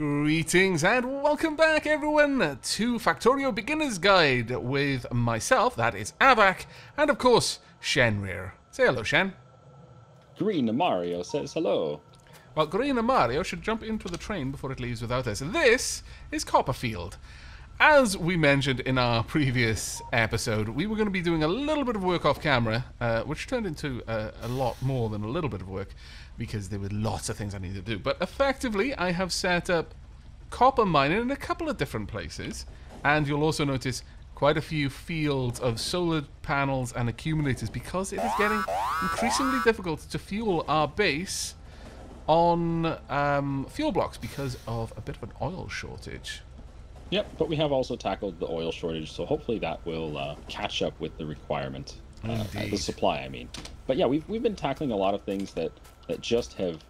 Greetings and welcome back, everyone, to Factorio Beginner's Guide with myself, that is Aavak, and of course, Shenrry. Say hello, Shen. Green Mario says hello. Well, Green and Mario should jump into the train before it leaves without us. This is Copperfield. As we mentioned in our previous episode, we were going to be doing a little bit of work off camera, uh, which turned into a, a lot more than a little bit of work because there were lots of things I needed to do. But effectively, I have set up copper mining in a couple of different places, and you'll also notice quite a few fields of solar panels and accumulators because it is getting increasingly difficult to fuel our base on um, fuel blocks because of a bit of an oil shortage. Yep, but we have also tackled the oil shortage, so hopefully that will uh, catch up with the requirement, uh, the supply. I mean, but yeah, we've we've been tackling a lot of things that that just have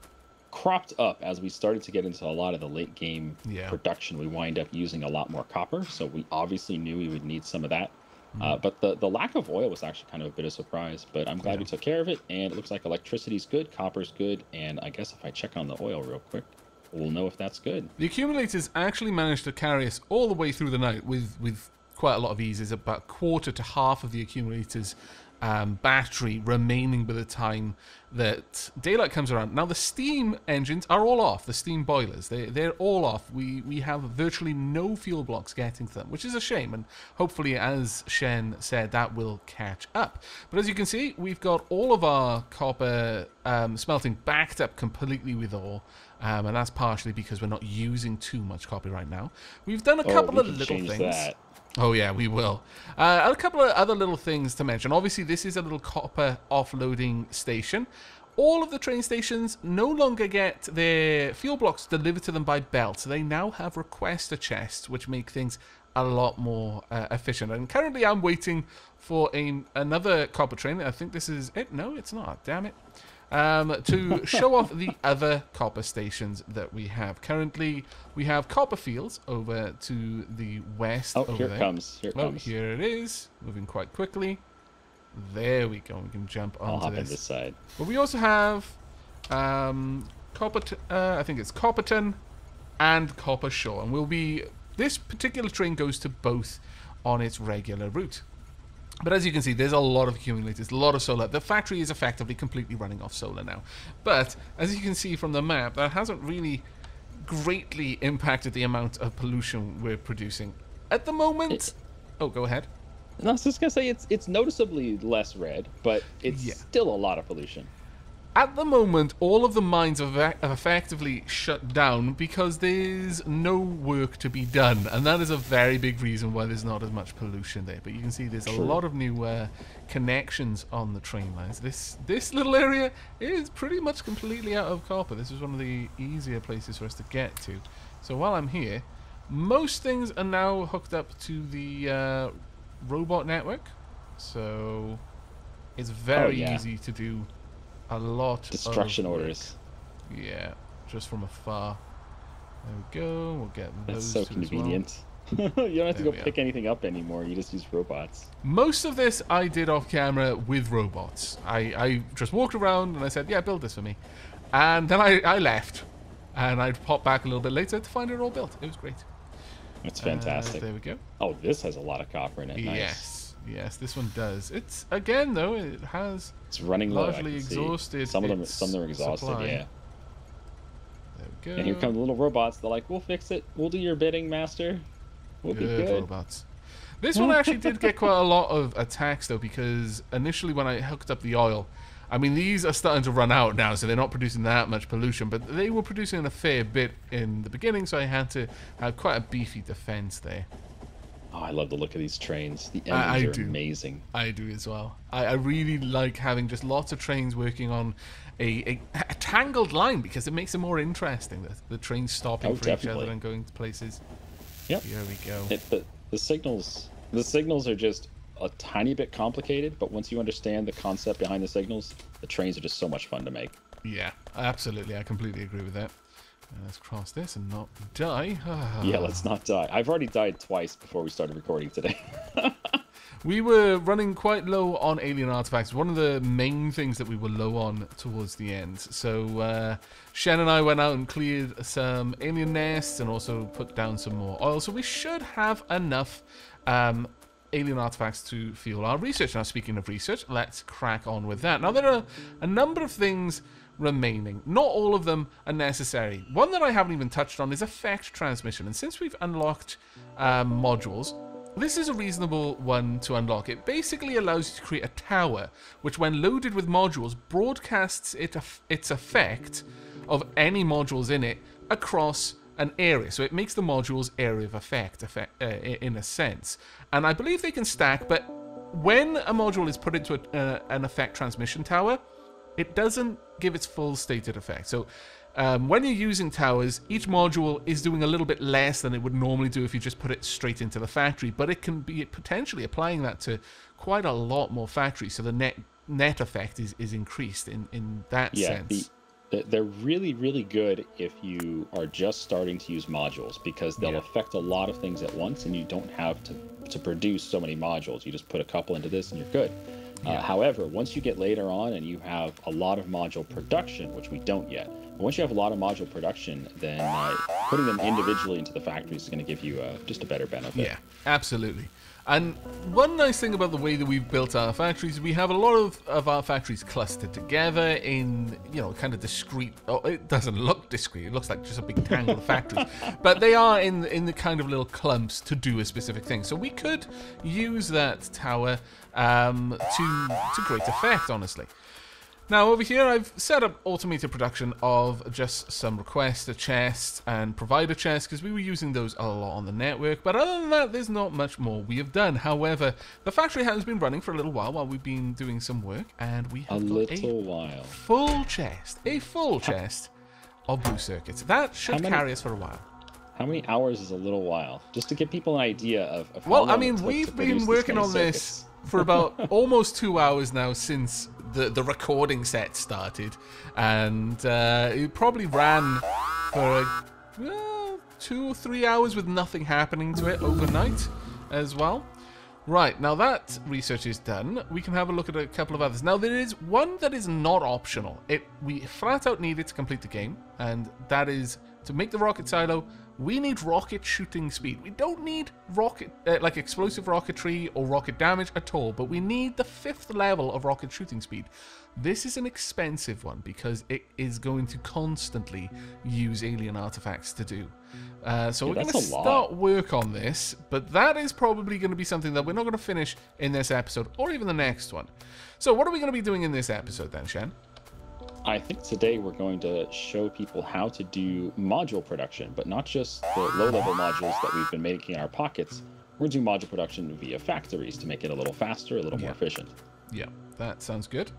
cropped up as we started to get into a lot of the late game Yeah. production. We wind up using a lot more copper, so we obviously knew we would need some of that. Mm-hmm. Uh, but the, the lack of oil was actually kind of a bit of a surprise. But I'm glad we took care of it, and it looks like electricity's good, copper's good, and I guess if I check on the oil real quick, we'll know if that's good. The accumulators actually managed to carry us all the way through the night with, with quite a lot of ease. There's about a quarter to half of the accumulators um, battery remaining by the time that daylight comes around. Now the steam engines are all off. The steam boilers they they're all off. We we have virtually no fuel blocks getting to them, which is a shame. And hopefully, as Shen said, that will catch up. But as you can see, we've got all of our copper um, smelting backed up completely with ore. Um, and that's partially because we're not using too much copper right now. We've done a Oh, couple of little things. that. Oh yeah, we will. Uh, a couple of other little things to mention. Obviously, this is a little copper offloading station. All of the train stations no longer get their fuel blocks delivered to them by belt, so they now have requester chests, which make things a lot more uh, efficient. And currently, I'm waiting for a, another copper train. I think this is it. No, it's not. Damn it. Um, to show off the other copper stations that we have. Currently, we have copper fields over to the west. Oh, over here it comes. Here it Oh, comes. here it is. Moving quite quickly. There we go. We can jump I'll onto in this. this side. But we also have um, Copperton, uh, I think it's Copperton and Copper Shore. And we'll be, this particular train goes to both on its regular route. But as you can see, there's a lot of accumulators, a lot of solar. The factory is effectively completely running off solar now. But as you can see from the map, that hasn't really greatly impacted the amount of pollution we're producing. At the moment... It- oh, go ahead. And I was just gonna say it's it's noticeably less red, but it's Yeah. still a lot of pollution. At the moment, all of the mines are, effectively shut down because there's no work to be done, and that is a very big reason why there's not as much pollution there. But you can see there's a lot of new uh, connections on the train lines. This this little area is pretty much completely out of copper. This is one of the easier places for us to get to. So while I'm here, most things are now hooked up to the uh, robot network, so it's oh, very yeah. easy to do a lot Destruction of orders. Yeah, just from afar. There we go. We'll get those. That's so as well. convenient. you don't have to There go we are. pick anything up anymore. You just use robots. Most of this I did off camera with robots. I, I just walked around and I said, "Yeah, build this for me," and then I, I left, and I'd pop back a little bit later to find it all built. It was great. It's Uh, fantastic. there we go. oh, this has a lot of copper in it. Nice. Yes, yes, this one does. It's again though it has. It's running low. Largely exhausted Some of them, some of them are exhausted. supply. Yeah. There we go. And here come the little robots. They're like, "We'll fix it. We'll do your bidding, master. We'll be Good good." robots. This one actually did get quite a lot of attacks though, because initially when I hooked up the oil, I mean these are starting to run out now, so they're not producing that much pollution, but they were producing a fair bit in the beginning, so I had to have quite a beefy defense there. Oh, I love the look of these trains. The I- engines I are do. amazing. I do as well. I, I really like having just lots of trains working on a, a, a tangled line because it makes it more interesting. The, the trains stopping Oh, for each other and going to places. Yep. Here we go. It, the, the signals the signals are just a tiny bit complicated, but once you understand the concept behind the signals, the trains are just so much fun to make. Yeah, absolutely. I completely agree with that. Uh, let's cross this and not die. Yeah, let's not die. I've already died twice before we started recording today. we were running quite low on alien artifacts. One of the main things that we were low on towards the end. So uh, Shen and I went out and cleared some alien nests and also put down some more oil. So we should have enough um, alien artifacts to fuel our research. Now, speaking of research, let's crack on with that. Now, there are a number of things remaining. Not all of them are necessary. One that I haven't even touched on is effect transmission. And since we've unlocked um, modules, this is a reasonable one to unlock. It basically allows you to create a tower, which when loaded with modules, broadcasts it its effect of any modules in it across an area. So it makes the modules area of effect, effect uh, in a sense. And I believe they can stack, but when a module is put into a, uh, an effect transmission tower, it doesn't give its full stated effect. So um, when you're using towers, each module is doing a little bit less than it would normally do if you just put it straight into the factory, but it can be potentially applying that to quite a lot more factories, so the net net effect is, is increased in, in that yeah, sense. The, they're really, really good if you are just starting to use modules because they'll yeah. affect a lot of things at once and you don't have to, to produce so many modules. You just put a couple into this and you're good. Uh, yeah. Uh, however, once you get later on and you have a lot of module production, which we don't yet, but once you have a lot of module production, then uh, putting them individually into the factories is going to give you uh, just a better benefit. Yeah, absolutely. And one nice thing about the way that we've built our factories, we have a lot of, of our factories clustered together in, you know, kind of discrete. Oh, it doesn't look discrete. It looks like just a big tangle of factories. But they are in, in the kind of little clumps to do a specific thing. So we could use that tower um, to, to great effect, honestly. Now over here I've set up automated production of just some request chest and provider chest because we were using those a lot on the network but other than that there's not much more we have done. However the factory has been running for a little while while we've been doing some work and we have a little a while full chest, a full chest of blue circuits. That should carry us for a while. How many hours is a little while? Just to give people an idea of, of Well I mean we've been working on this for about almost two hours now since the, the recording set started, and uh, it probably ran for uh, two or three hours with nothing happening to it overnight as well. Right, now that research is done, we can have a look at a couple of others. Now, there is one that is not optional. It We flat out need it to complete the game, and that is to make the rocket silo we need rocket shooting speed. We don't need rocket, uh, like explosive rocketry or rocket damage at all, but we need the fifth level of rocket shooting speed. This is an expensive one because it is going to constantly use alien artifacts to do. Uh, so we're going to start work on this, but that is probably going to be something that we're not going to finish in this episode or even the next one. So what are we going to be doing in this episode then, Shen? I think today we're going to show people how to do module production, but not just the low-level modules that we've been making in our pockets. We're doing module production via factories to make it a little faster, a little yeah. more efficient. Yeah, that sounds good.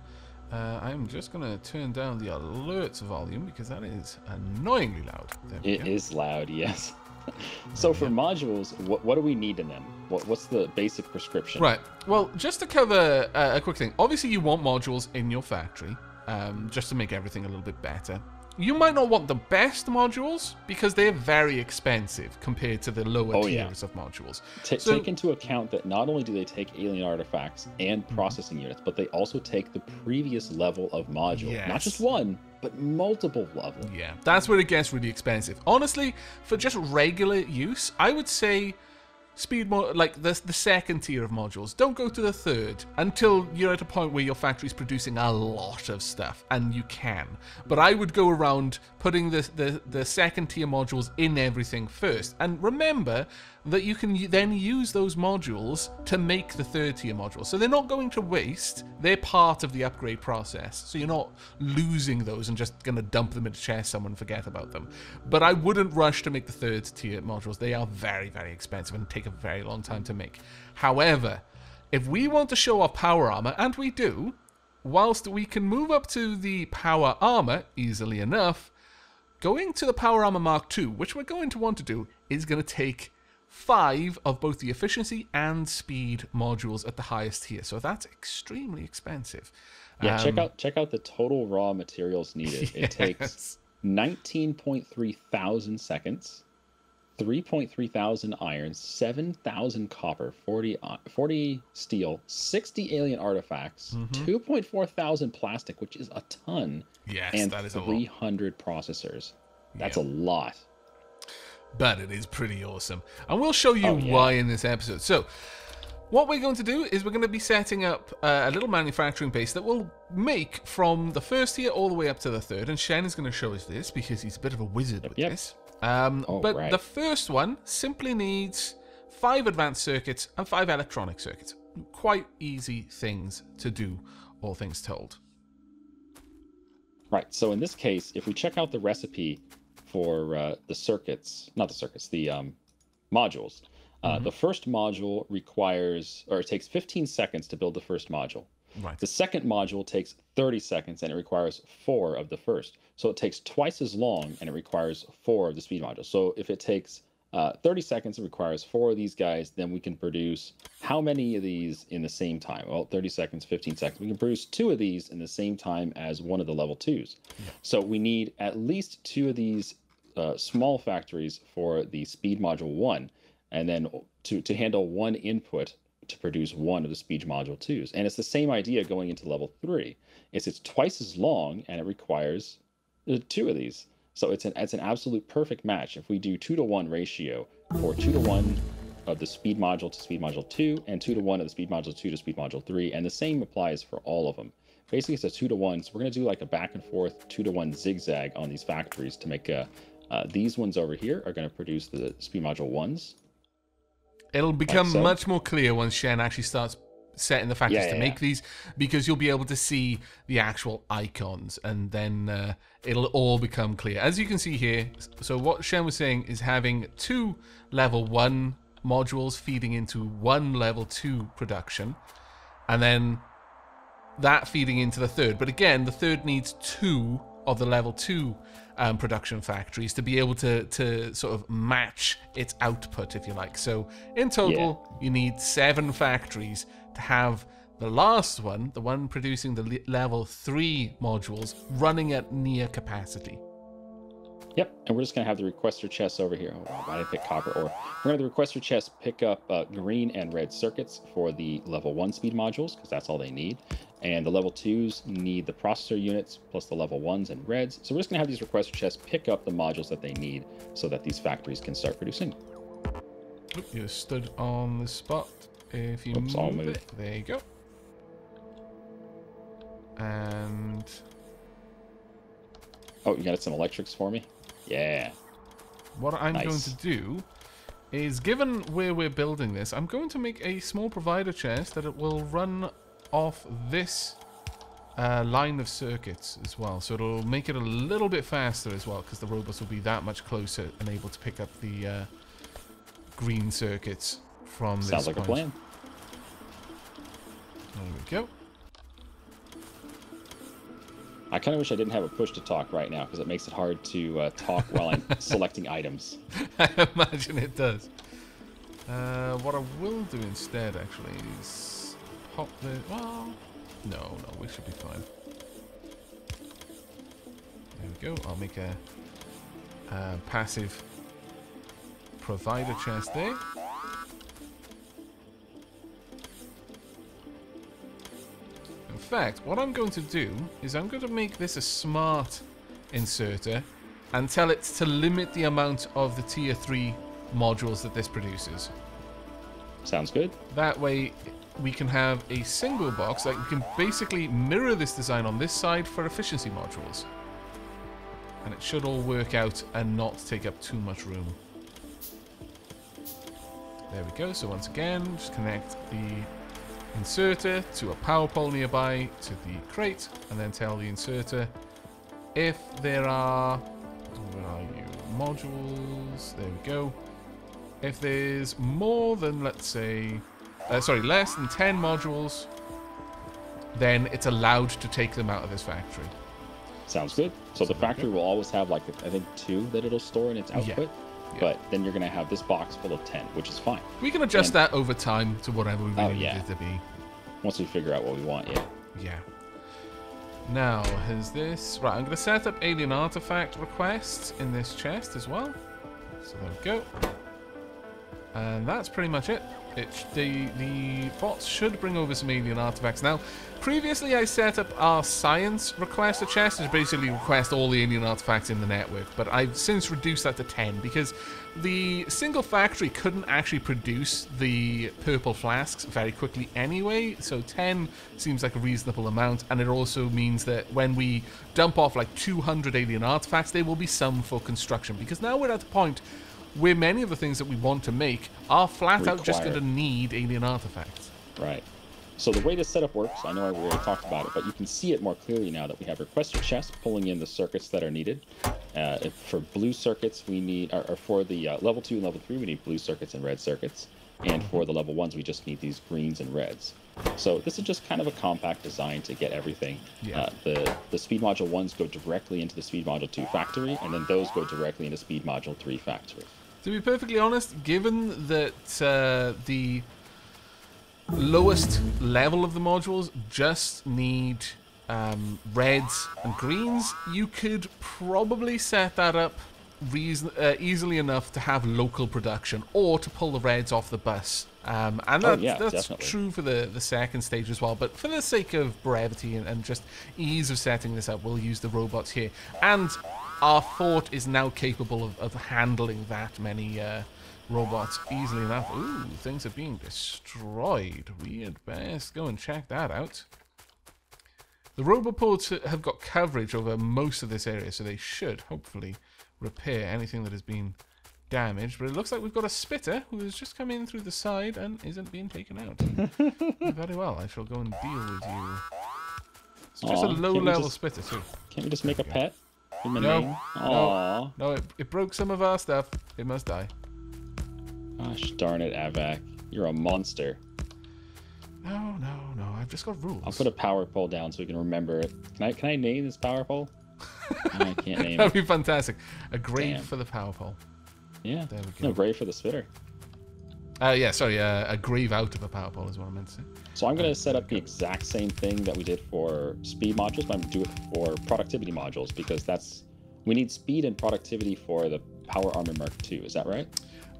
Uh, I'm just going to turn down the alerts volume because that is annoyingly loud. It go. is loud, yes. so for modules, what, what do we need in them? What, what's the basic prescription? Right. Well, just to cover uh, a quick thing. Obviously, you want modules in your factory um, just to make everything a little bit better. You might not want the best modules because they're very expensive compared to the lower oh, tiers yeah. of modules. T- so, take into account that not only do they take alien artifacts and mm-hmm. processing mm-hmm. units, but they also take the previous level of module. Yes. Not just one, but multiple levels. Yeah, that's where it gets really expensive. Honestly, for just regular use, I would say speed mo- like the, the second tier of modules. Don't go to the third until you're at a point where your factory's producing a lot of stuff and you can. But i would go around putting the, the, the second tier modules in everything first. And remember that you can then use those modules to make the third tier module. So they're not going to waste, they're part of the upgrade process. So you're not losing those and just going to dump them into chest someone forget about them. But I wouldn't rush to make the third tier modules. They are very, very expensive and take a very long time to make. However, if we want to show off power armor, and we do, whilst we can move up to the power armor easily enough, going to the power armor mark II, which we're going to want to do, is going to take five of both the efficiency and speed modules at the highest tier. So that's extremely expensive. Yeah, um, check out check out the total raw materials needed. Yes. It takes 19.3 thousand seconds 3.3 thousand iron, 7,000 copper, 40, uh, 40 steel, 60 alien artifacts, Mm-hmm. 2.4 thousand plastic, which is a ton, Yes, and that is a lot. 300 processors. That's Yeah. a lot. But it is pretty awesome. And we'll show you Oh, yeah. why in this episode. So, what we're going to do is we're going to be setting up uh, a little manufacturing base that we'll make from the first tier all the way up to the third. And Shen is going to show us this because he's a bit of a wizard with yep. this. Um, Oh, but right. the first one simply needs five advanced circuits and five electronic circuits. Quite easy things to do, all things told. Right. So in this case, if we check out the recipe for uh, the circuits, not the circuits, the um, modules, uh, the first module requires, or it takes 15 seconds to build the first module. Right. The second module takes 30 seconds and it requires four of the first. So it takes twice as long and it requires four of the speed modules. So if it takes uh, 30 seconds, and requires four of these guys, then we can produce how many of these in the same time? Well, 30 seconds, 15 seconds. We can produce two of these in the same time as one of the level twos. So we need at least two of these uh, small factories for the speed module one, and then to, to handle one input to produce one of the speed module twos. And it's the same idea going into level three. It's it's twice as long and it requires uh, two of these. So it's an it's an absolute perfect match. If we do two to one ratio for two to one of the speed module to speed module two, and two to one of the speed module two to speed module three, and the same applies for all of them. Basically, it's a two to one. So we're gonna do like a back and forth two to one zigzag on these factories to make a. Uh, these ones over here are going to produce the speed module ones. It'll become so. much more clear once Shen actually starts setting the factors Yeah, to make yeah. these because you'll be able to see the actual icons and then uh, it'll all become clear. As you can see here, so what Shen was saying is having two level one modules feeding into one level two production and then that feeding into the third. But again, the third needs two of the level two um, production factories to be able to to sort of match its output, if you like. So in total, you need seven factories to have the last one, the one producing the le- level three modules, running at near capacity. Yep, and we're just gonna have the requester chests over here. Oh, I didn't pick copper ore. We're gonna have the requester chests pick up uh, green and red circuits for the level one speed modules because that's all they need, and the level twos need the processor units plus the level ones and reds. So we're just gonna have these requester chests pick up the modules that they need so that these factories can start producing. Oop, you stood on the spot. If you Oops, move move. it, there you go. And Oh, you got some electrics for me? Yeah. What I'm going to do is, given where we're building this, I'm going to make a small provider chest that it will run off this uh, line of circuits as well. So it'll make it a little bit faster as well, because the robots will be that much closer and able to pick up the uh, green circuits from Sounds this Sounds like a plan. There we go. I kind of wish I didn't have a push to talk right now because it makes it hard to uh, talk while I'm selecting items. I imagine it does. Uh, what I will do instead, actually, is pop the. Well, no, no, we should be fine. There we go. I'll make a, uh passive provider chest there. Fact, what I'm going to do is I'm going to make this a smart inserter and tell it to limit the amount of the tier 3 modules that this produces. Sounds good. That way we can have a single box that we can basically mirror this design on this side for efficiency modules. And it should all work out and not take up too much room. There we go. So once again, just connect the inserter to a power pole nearby to the crate and then tell the inserter if there are where are you? Modules. There we go. If there's more than let's say uh, sorry less than 10 modules then it's allowed to take them out of this factory. Sounds good. So the factory will always have like I think two that it'll store in its output, Yeah. But then you're gonna have this box full of ten, which is fine we can adjust And- that over time to whatever we really Oh, need it to be once we figure out what we want. Yeah. Yeah. Now, has this... Right, I'm going to set up alien artifact requests in this chest as well. So there we go. And that's pretty much it. It the the bots should bring over some alien artifacts. Now, previously I set up our science requester chest, which basically request all the alien artifacts in the network, but I've since reduced that to 10 because the single factory couldn't actually produce the purple flasks very quickly anyway, so 10 seems like a reasonable amount, and it also means that when we dump off like 200 alien artifacts, there will be some for construction, because now we're at the point where many of the things that we want to make are flat out just going to need alien artifacts. Right. So the way this setup works, I know I already talked about it, but you can see it more clearly now that we have requester chests pulling in the circuits that are needed. Uh, for blue circuits, we need, or, or for the uh, level 2 and level 3, we need blue circuits and red circuits. And for the level 1s, we just need these greens and reds. So this is just kind of a compact design to get everything. Yeah. Uh, the, the speed module 1s go directly into the speed module 2 factory, and then those go directly into speed module 3 factory. To be perfectly honest, given that uh, the lowest level of the modules just need um, reds and greens, you could probably set that up reason uh, easily enough to have local production or to pull the reds off the bus. Um, and that, oh, yeah, that's definitely. true for the, the second stage as well. But for the sake of brevity and, and just ease of setting this up, we'll use the robots here. And our fort is now capable of, of handling that many uh, robots easily enough. Ooh, things are being destroyed. We had best go and check that out. The roboports have got coverage over most of this area, so they should hopefully repair anything that has been damaged. But it looks like we've got a spitter who has just come in through the side and isn't being taken out. Very well, I shall go and deal with you. It's just Aww, a low-level spitter too. Can't we just make a pet? In the no, name? no, no, it, it broke some of our stuff. It must die. Gosh darn it, Aavak. You're a monster. No, no, no. I've just got rules. I'll put a power pole down so we can remember it. Can I can I name this power pole? I can't name it. That'd be fantastic. A grave Damn. for the power pole. Yeah. There we go. No, grave for the spitter. Uh, yeah, sorry, uh, a grave out of a power pole is what I meant to say. So I'm going to set up the exact same thing that we did for speed modules, but I'm going to do it for productivity modules because that's we need speed and productivity for the Power Armor Mark II. Is that right?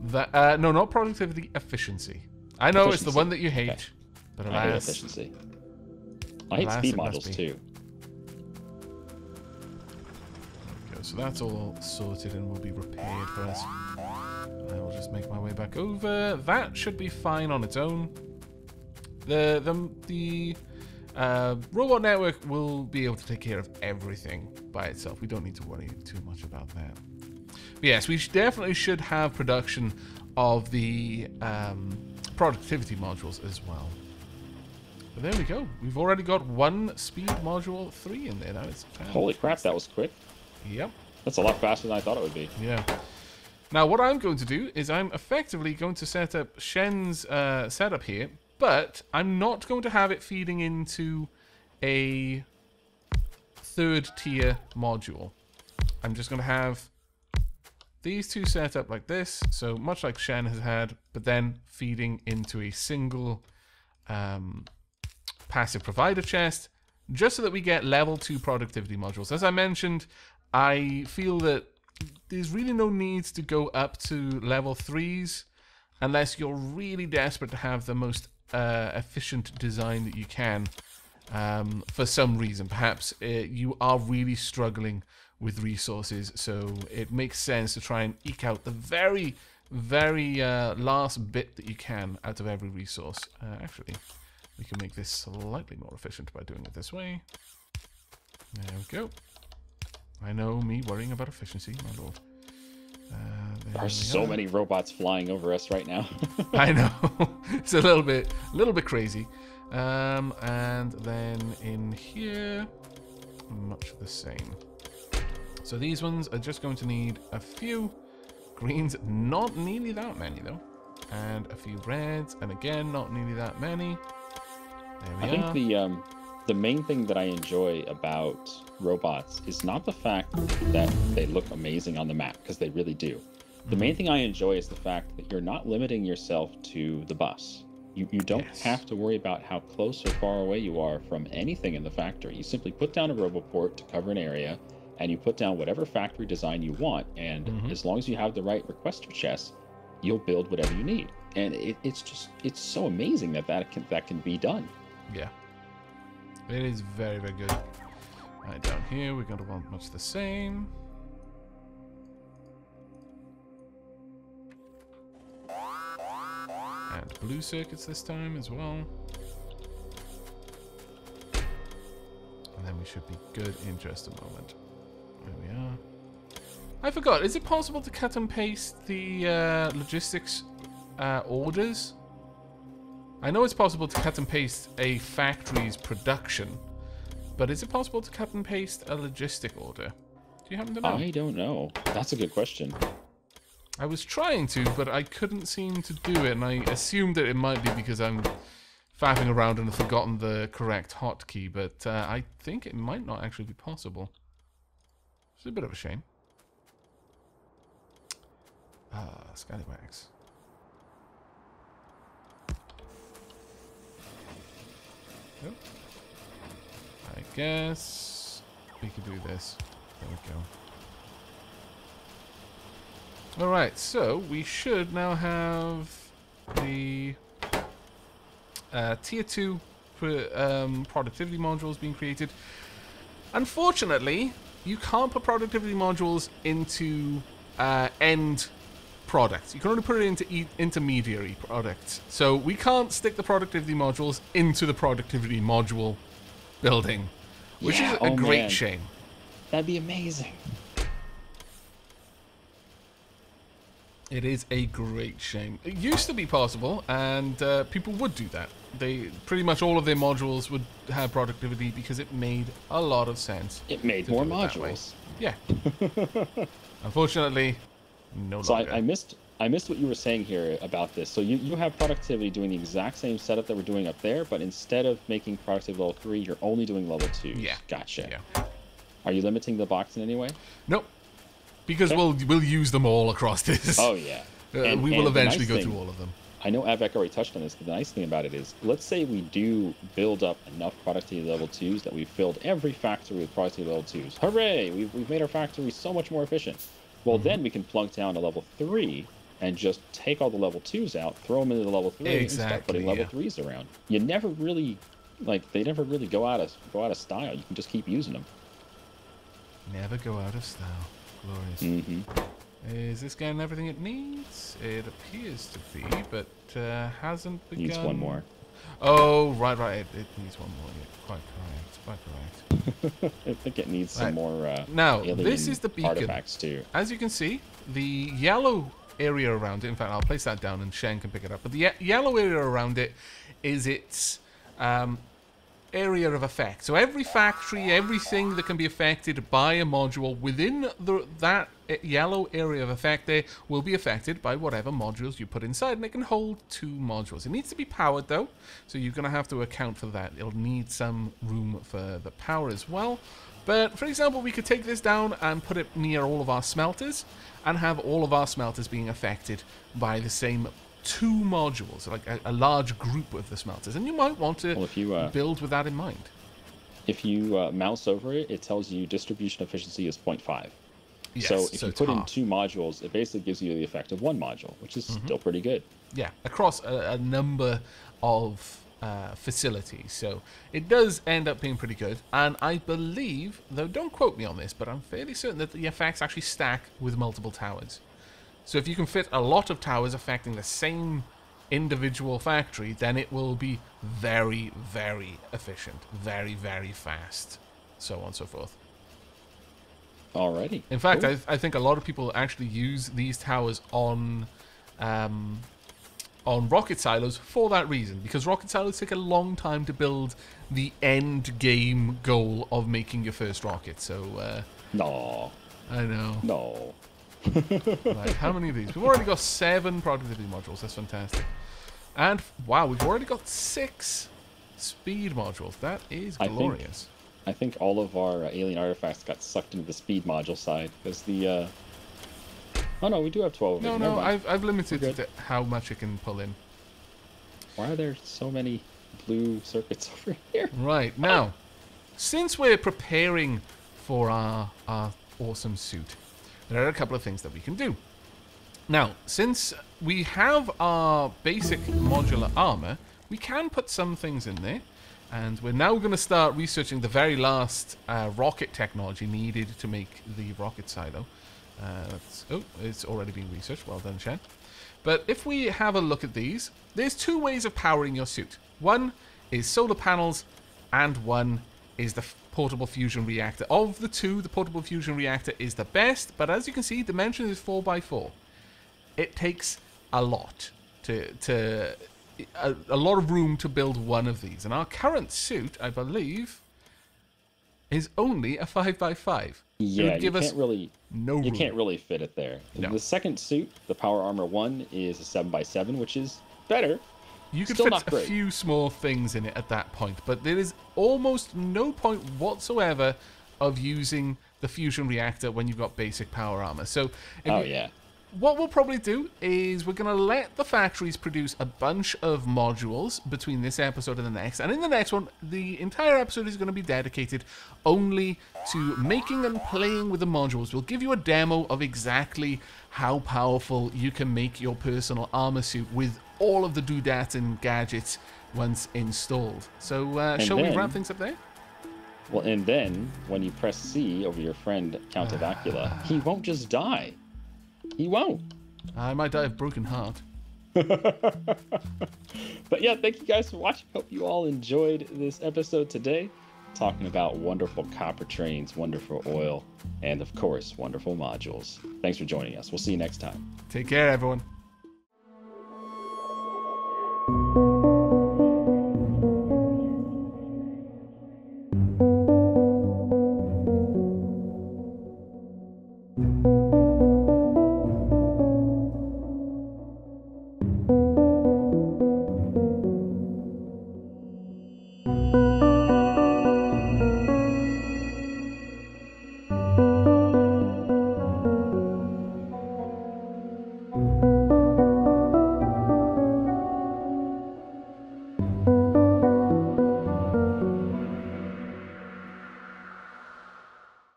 That uh, no, not productivity, efficiency. I know efficiency. it's the one that you hate, okay. but alas, I hate efficiency. I hate speed modules too. Okay, so that's all sorted and will be repaired for us. I will just make my way back over. That should be fine on its own. The the the uh, robot network will be able to take care of everything by itself. We don't need to worry too much about that. But yes, we definitely should have production of the um, productivity modules as well. But there we go. We've already got one speed module three in there. That is Holy crap, that was quick. Yep. That's a lot faster than I thought it would be. Yeah. Now, what I'm going to do is I'm effectively going to set up Shen's uh, setup here, but I'm not going to have it feeding into a third tier module. I'm just going to have these two set up like this, so much like Shen has had, but then feeding into a single um, passive provider chest, just so that we get level 2 productivity modules. As I mentioned, I feel that there's really no need to go up to level 3s unless you're really desperate to have the most uh, efficient design that you can um, for some reason. Perhaps uh, you are really struggling with resources, so it makes sense to try and eke out the very, very uh, last bit that you can out of every resource. Uh, actually, we can make this slightly more efficient by doing it this way. There we go. I know me worrying about efficiency, my lord. Uh, there are so many robots flying over us right now. I know. it's a little bit, a little bit crazy. Um, and then in here, much the same. So these ones are just going to need a few greens, not nearly that many though, and a few reds, and again, not nearly that many. There we I are. think the um, the main thing that I enjoy about robots is not the fact that they look amazing on the map, because they really do. The main mm-hmm. thing I enjoy is the fact that you're not limiting yourself to the bus. You, you don't yes. have to worry about how close or far away you are from anything in the factory. You simply put down a roboport to cover an area, and you put down whatever factory design you want. And Mhm. as long as you have the right requester chests, you'll build whatever you need. And it, it's just it's so amazing that that can that can be done. Yeah. It is very, very good. Right, down here we're going to want much the same. And blue circuits this time as well. And then we should be good in just a moment. There we are. I forgot, is it possible to cut and paste the uh, logistics uh, orders? I know it's possible to cut and paste a factory's production, but is it possible to cut and paste a logistic order? Do you happen to know? I don't know. That's a good question. I was trying to, but I couldn't seem to do it, and I assumed that it might be because I'm faffing around and have forgotten the correct hotkey, but uh, I think it might not actually be possible. It's a bit of a shame. Ah, Scallywags. Yep. I guess we could do this. There we go. Alright, so we should now have the uh, tier 2 pro- um, productivity modules being created. Unfortunately, you can't put productivity modules into uh, end products. You can only put it into e- intermediary products. So we can't stick the productivity modules into the productivity module building, which Yeah, is a oh great man. shame. That'd be amazing. It is a great shame. It used to be possible, and uh, people would do that. They pretty much all of their modules would have productivity because it made a lot of sense. It made more modules. Yeah. Unfortunately, no So. I, I missed I missed what you were saying here about this. So you, you have productivity doing the exact same setup that we're doing up there, but instead of making productivity level three, you're only doing level two. Yeah. Gotcha. Yeah. Are you limiting the box in any way? Nope. Because Okay. we'll we'll use them all across this. Oh yeah. Uh, And- we will eventually nice go thing- through all of them. I know Aavak already touched on this, but the nice thing about it is, let's say we do build up enough productivity level twos that we've filled every factory with productivity level twos. Hooray! We've, we've made our factory so much more efficient. Well, Mm-hmm. then we can plunk down to level three and just take all the level twos out, throw them into the level three, and start putting level yeah. threes around. You never really, like, they never really go out of go out of style. You can just keep using them. Never go out of style. Glorious. hmm Is this getting everything it needs? It appears to be, but uh, hasn't begun. Needs one more. Oh, right, right. It, it needs one more. Yeah, quite correct. Quite correct. I think it needs some more. Uh, Now, this is the beacon. artifacts too. As you can see, the yellow area around it, in fact, I'll place that down and Shen can pick it up, but the ye- yellow area around it is its um, area of effect. So every factory, everything that can be affected by a module within the, that yellow area of effect there will be affected by whatever modules you put inside, and it can hold two modules. It needs to be powered though, so you're going to have to account for that. It'll need some room for the power as well. But for example, we could take this down and put it near all of our smelters and have all of our smelters being affected by the same two modules, like a, a large group of the smelters. And you might want to Well, if you uh, build with that in mind. if you uh, mouse over it, it tells you distribution efficiency is 0.5. Yes, so if so you put in two modules, it basically gives you the effect of one module, which is Mm-hmm. still pretty good. Yeah, across a, a number of uh, facilities. So it does end up being pretty good. And I believe, though don't quote me on this, but I'm fairly certain that the effects actually stack with multiple towers. So if you can fit a lot of towers affecting the same individual factory, then it will be very, very efficient, very, very fast, so on and so forth. Alrighty. In fact, Cool. I, I think a lot of people actually use these towers on um, on rocket silos for that reason, because rocket silos take a long time to build the end game goal of making your first rocket. So uh, no, I know. no. Right, how many of these? We've already got seven productivity modules. That's fantastic. And wow, we've already got six speed modules. That is I think- glorious. I think all of our uh, alien artifacts got sucked into the speed module side because the. Uh... Oh no, we do have 12 No, no, I've, I've limited We're it to how much it can pull in. Why are there so many blue circuits over here? Right, now, since we're preparing for our, our awesome suit. There are a couple of things that we can do. Now, since we have our basic modular armor, we can put some things in there. And we're now going to start researching the very last uh, rocket technology needed to make the rocket silo. Uh, oh, it's already been researched. Well done, Shen. But if we have a look at these, there's two ways of powering your suit. One is solar panels, and one is the portable fusion reactor. Of the two, the portable fusion reactor is the best, but as you can see, dimension is 4x4. It takes a lot to to a, a, lot of room to build one of these. And our current suit, I believe, is only a 5x5. Yeah, you can't really no you room. can't really fit it there. No. The second suit, the Power Armor 1, is a 7x7, which is better. You could Still fit a few small things in it at that point, but there is almost no point whatsoever of using the fusion reactor when you've got basic power armor. So, Oh, yeah. what we'll probably do is we're going to let the factories produce a bunch of modules between this episode and the next. And in the next one, the entire episode is going to be dedicated only to making and playing with the modules. We'll give you a demo of exactly how powerful you can make your personal armor suit with all of the doodads and gadgets once installed. So, uh, shall we wrap things up there? Well, and then when you press C over your friend Count of Acula, he won't just die. He won't. I might die of broken heart. But yeah, thank you guys for watching. Hope you all enjoyed this episode today, talking about wonderful copper trains, wonderful oil, and of course, wonderful modules. Thanks for joining us. We'll see you next time. Take care, everyone. Thank you.